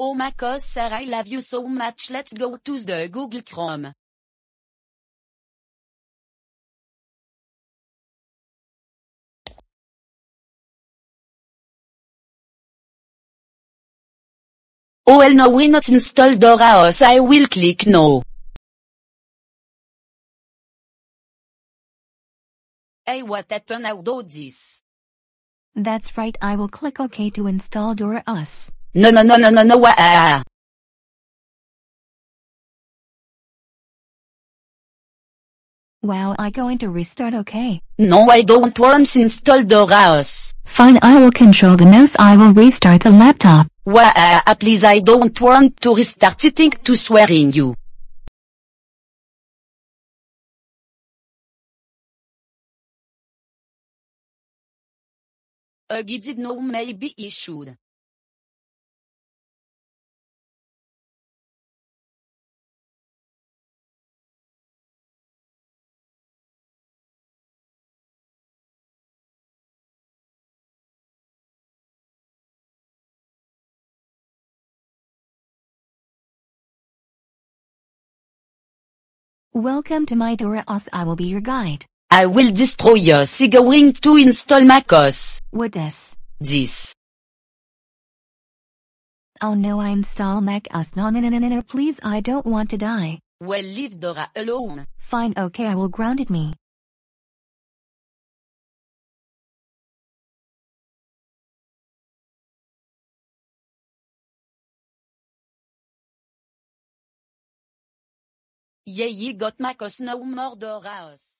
Oh macOS sir I love you so much let's go to the Google Chrome. Oh no we not install DoraOS I will click no. Hey what happened how do this? That's right I will click OK to install DoraOS. No no no no no no wah, ah, ah. Wow I going to restart OK. No I don't want to install the DoraOS. Fine I will control the mouse I will restart the laptop. Wah, ah, please I don't want to restart it to swearing you. A did know maybe he should. Welcome to my DoraOS I will be your guide. I will destroy your going to install macOS. What this? This. Oh no I install Mac OS no no no no no please I don't want to die. Well leave Dora alone. Fine okay I will ground it me. Yeah ye got macOS no more DoraOS.